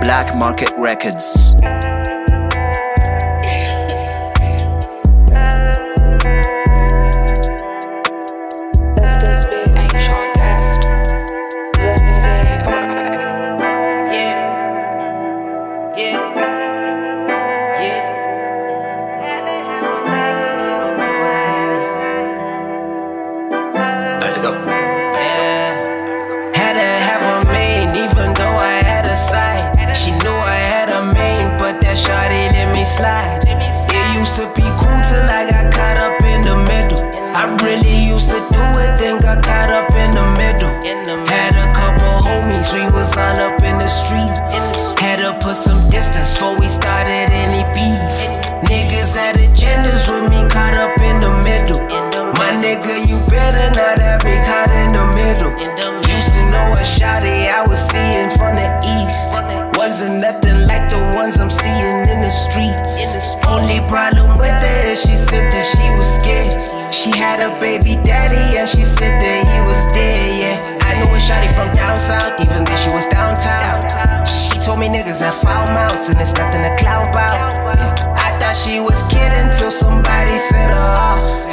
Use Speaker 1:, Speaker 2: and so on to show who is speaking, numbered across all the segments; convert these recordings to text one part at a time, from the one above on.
Speaker 1: Black Market Records.
Speaker 2: If this
Speaker 3: slide. It used to be cool till I got caught up in the middle. I really used to do it, then got caught up in the middle. Had a couple homies, we was all up in the streets. Had to put some distance before we started any beef. Niggas had agendas with me caught up in the middle. My nigga, you better not Wasn't nothing like the ones I'm seeing in the streets. Only problem with her is she said that she was scared. She had a baby daddy and she said that he was dead, yeah. I knew a shawty from down south, even though she was downtown. She told me niggas have foul mouths and it's nothing to clown about. I thought she was kidding till somebody set her off.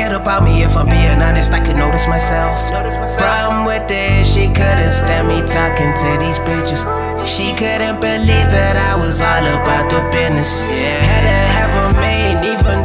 Speaker 3: Cared about me. If I'm being honest, I could notice myself. Problem with it, she couldn't stand me talking to these bitches. She couldn't believe that I was all about the business. Yeah, had to have a main, even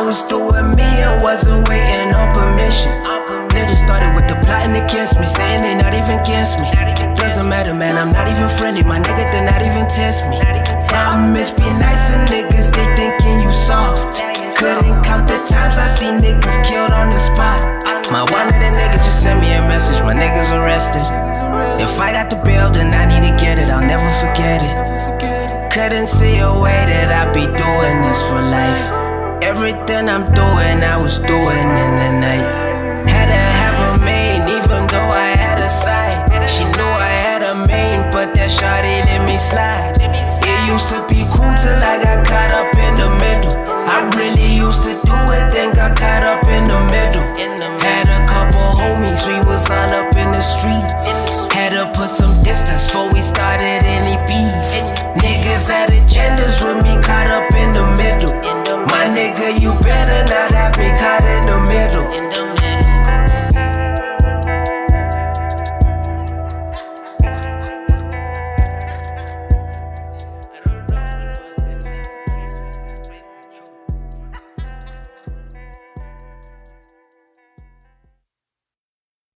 Speaker 3: I was doing me and wasn't waiting on permission. Niggas started with the plotting against me, saying they not even against me. Doesn't matter, man, I'm not even friendly. My nigga, they not even test me. Problem is, be nice and niggas, they thinking you soft. Couldn't count the times I see niggas killed on the spot. My one of the niggas just sent me a message, my niggas arrested. If I got the bill, then I need to get it, I'll never forget it. Couldn't see a way that I'd be doing this for life. Everything I'm doing, I was doing in the night. Had to have a main, even though I had a side. She knew I had a main, but that shawty let me slide. It used to be cool till I got caught up in the middle. I really used to do it, then got caught up in the middle. Had a couple homies, we was on up in the streets. Had to put some distance before we started in